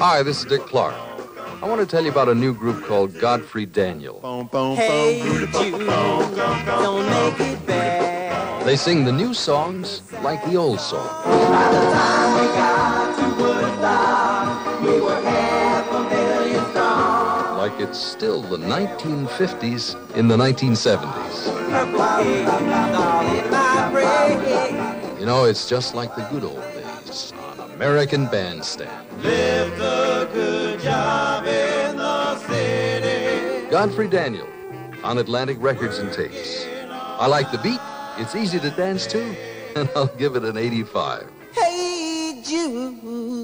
Hi, this is Dick Clark. I want to tell you about a new group called Godfrey Daniel. Hey, don't make it bad. They sing the new songs like the old songs. By the time we got to Woodstock, we were half a million strong. Like it's still the 1950s in the 1970s. Purple haze all in my brain. You know, it's just like the good old days on American Bandstand. Live the good job in the city. Godfrey Daniel on Atlantic Records and Tapes. I like the beat. It's easy to dance to, and I'll give it an 85. Hey, Jude.